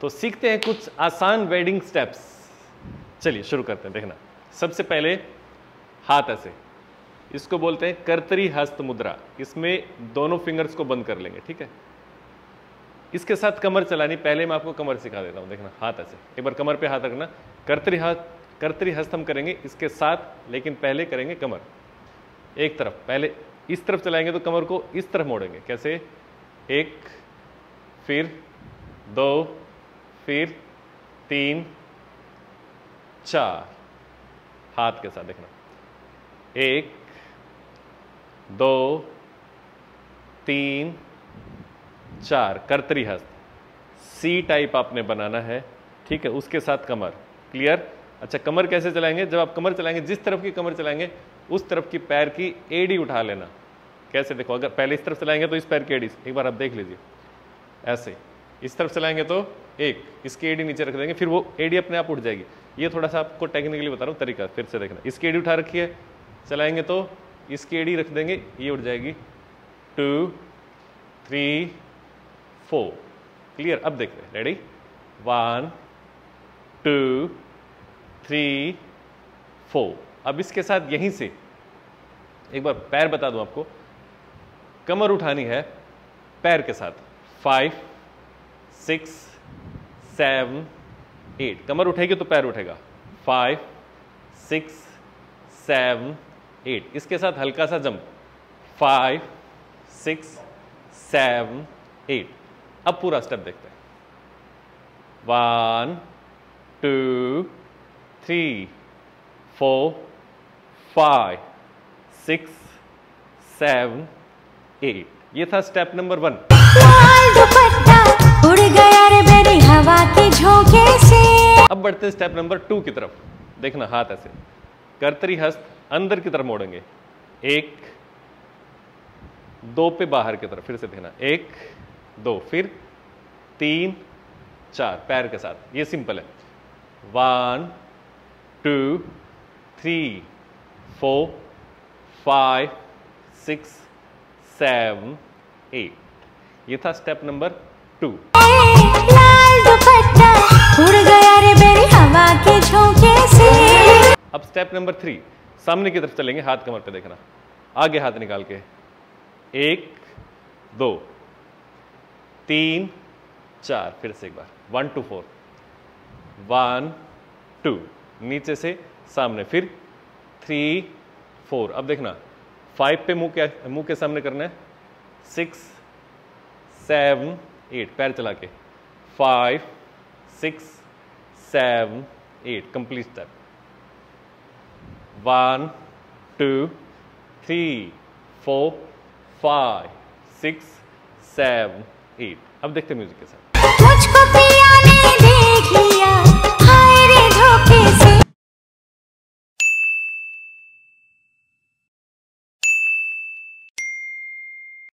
तो सीखते हैं कुछ आसान वेडिंग स्टेप्स चलिए, शुरू करते हैं। देखना, सबसे पहले हाथ ऐसे। इसको बोलते हैं कर्तरी हस्त मुद्रा। इसमें दोनों फिंगर्स को बंद कर लेंगे, ठीक है? इसके साथ कमर चलानी, पहले मैं आपको कमर सिखा देता हूँ। देखना, हाथ ऐसे। एक बार कमर पे हाथ रखना। कर्तरी हाथ, कर्तरी हस्त हम करेंगे, इसके साथ, लेकिन पहले करेंगे कमर। एक तरफ़, पहले इस तरफ़ चलाएँगे तो कमर को इस तरफ़ मोड़ेंगे। कैसे? एक, फिर दो फिर तीन, चार। हाथ के साथ देखना। एक, दो, तीन, चार। कर्तरी हस्त। सी टाइप आपने बनाना है। ठीक है, उसके साथ कमर। क्लियर अच्छा कमर कैसे चलाएँगे? जब आप कमर चलाएँगे, जिस तरफ़ की कमर चलाएँगे, उस तरफ़ की पैर की एडी उठा लेना। कैसे? देखो, अगर पहले इस तरफ़ चलाएँगे तो इस पैर की एडी एक बार आप देख लीजिए। ऐसे। इस तरफ़ चलाएँगे तो एक, इसकी एडी नीचे रख देंगे, फिर वो एडी अपने आप उठ जाएगी। ये थोड़ा सा आपको टेक्निकली बता रहा हूँ, तरीका, फिर से देखना। इसकी एडी उठा रखी है, चलाएँगे तो इसकी एडी रख देंगे, ये उठ जाएगी। टू थ्री फोर क्लियर अब देखते हैं। Ready one two three four अब इसके साथ यहीं से, एक बार पैर बता दूँ आपको, कमर उठानी है पैर के साथ। Five six, seven, eight. कमर उठेगी तो पैर उठेगा। Five, six, seven, eight. इसके साथ हल्का सा jump. Five, six, seven, eight. अब पूरा स्टेप देखते हैं। One, two, three, four, five, six, seven, eight. ये था स्टेप नंबर वन। उड़ गया रे मेरी हवा के झोंके से। अब बढ़ते स्टेप नंबर टू की तरफ़। देखना हाथ ऐसे। कर्तरी हस्त अंदर की तरफ़ मोड़ेंगे। एक, दो पे बाहर की तरफ़, फिर से देखना। एक, दो, फिर तीन, चार, पैर के साथ। ये सिंपल है। One two three four five six seven eight ये था स्टेप नंबर टू के अब स्टेप नंबर थ्री सामने की तरफ़ चलेंगे, हाथ कमर पे देखना। आगे हाथ निकाल के। एक, दो, तीन, चार, फिर से एक बार। One two four one two नीचे से सामने, फिर थ्री फोर अब देखना फाइव पे मुँह क्या, मुँह के सामने करना है? सिक्स सेवन एट पैर चला के। Five six seven eight complete step one two three four five six seven eight अब देखते हैं म्यूज़िक के साथ।